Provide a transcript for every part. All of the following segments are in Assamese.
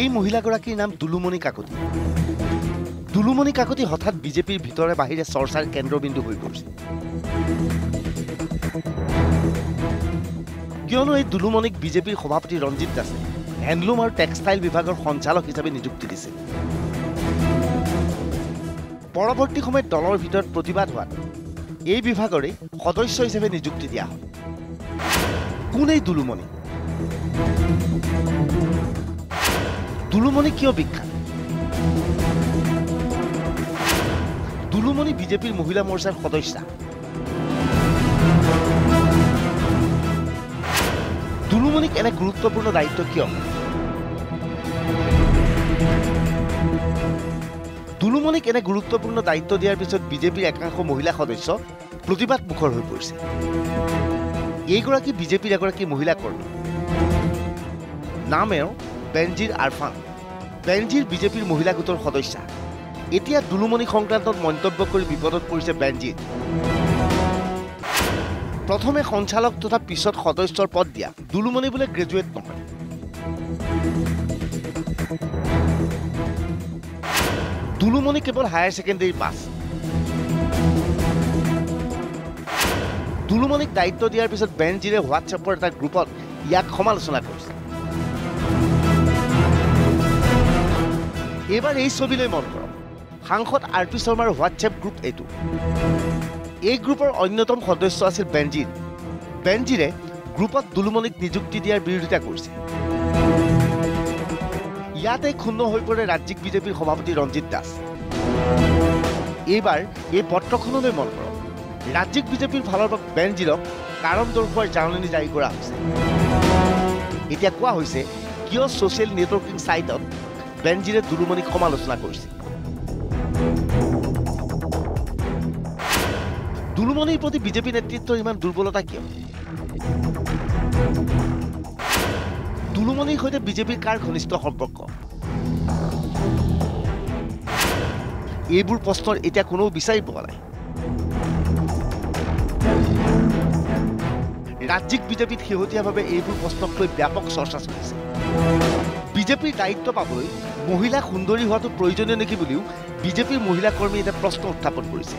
এই মহিলাগৰাকীৰ নাম দুলুমণি কাকতি। দুলুমণি কাকতি হঠাৎ বিজেপিৰ ভিতৰে বাহিৰে চৰ্চাৰ কেন্দ্ৰবিন্দু হৈ পৰিছে। কিয়নো এই দুলুমণিক বিজেপিৰ সভাপতি ৰঞ্জিত দাসে হেণ্ডলুম আৰু টেক্সটাইল বিভাগৰ সঞ্চালক হিচাপে নিযুক্তি দিছিল পৰৱৰ্তী সময়ত দলৰ ভিতৰত প্ৰতিবাদ হোৱাত এই বিভাগৰে সদস্য হিচাপে নিযুক্তি দিয়া হয়। কোন এই দুলুমণি? দুলুমণি কিয় বিখ্যাত? দুলুমণি বিজেপিৰ মহিলা মৰ্চাৰ সদস্যা। দুলুমণিক এনে গুৰুত্বপূৰ্ণ দায়িত্ব কিয়? দুলুমণিক এনে গুৰুত্বপূৰ্ণ দায়িত্ব দিয়াৰ পিছত বিজেপিৰ একাংশ মহিলা সদস্য প্ৰতিবাদ মুখৰ হৈ পৰিছে। এইগৰাকী বিজেপিৰ এগৰাকী মহিলা কৰ্মী নাম এওঁ বেনজিৰ আৰফান বেনজিৰ বিজেপিৰ মহিলা গোটৰ সদস্যা। এতিয়া দুলুমণি সংক্ৰান্তত মন্তব্য কৰি বিপদত পৰিছে বেনজিৰ। প্ৰথমে সঞ্চালক তথা পিছত সদস্যৰ পদ দিয়া দুলুমণি বোলে গ্ৰেজুৱেট নহয়। দুলুমণি কেৱল হায়াৰ ছেকেণ্ডেৰী পাছ দুলুমণিক দায়িত্ব দিয়াৰ পিছত বেনজিৰে হোৱাটছএপৰ এটা গ্ৰুপত ইয়াক সমালোচনা কৰিছে। এইবাৰ এই ছবিলৈ মন কৰক। সাংসদ আৰ পি শৰ্মাৰ হোৱাটছএপ গ্ৰুপ এইটো। এই গ্ৰুপৰ অন্যতম সদস্য আছিল বেনজিৰ। বেনজিৰে গ্ৰুপত দুলুমণিক নিযুক্তি দিয়াৰ বিৰোধিতা কৰিছে। ইয়াতে ক্ষুণ্ণ হৈ পৰে ৰাজ্যিক বিজেপিৰ সভাপতি ৰঞ্জিত দাস। এইবাৰ এই পত্ৰখনলৈ মন কৰক। ৰাজ্যিক বিজেপিৰ ফালৰ পৰা বেনজিৰক কাৰণ দৰ্শোৱাৰ জাননী জাৰি কৰা হৈছে। এতিয়া কোৱা হৈছে কিয় ছ'চিয়েল নেটৱৰ্কিং ছাইটত বেনজিৰে দুলুমণিক সমালোচনা কৰিছে দুলুমণিৰ প্ৰতি বিজেপি নেতৃত্বৰ ইমান দুৰ্বলতা কিয় দুলুমণিৰ সৈতে বিজেপিৰ কাৰ ঘনিষ্ঠ সম্পৰ্ক এইবোৰ প্ৰশ্নৰ এতিয়া কোনেও বিচাৰি পোৱা নাই। ৰাজ্যিক বিজেপিত শেহতীয়াভাৱে এইবোৰ প্ৰশ্নক লৈ ব্যাপক চৰ্চা চলিছে। বিজেপিৰ দায়িত্ব পাবলৈ মহিলা সুন্দৰী হোৱাটো প্ৰয়োজনীয় নেকি বুলিও বিজেপিৰ মহিলা কৰ্মীয়ে এটা প্ৰশ্ন উত্থাপন কৰিছে।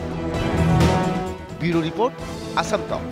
Bureau' report Assam talk.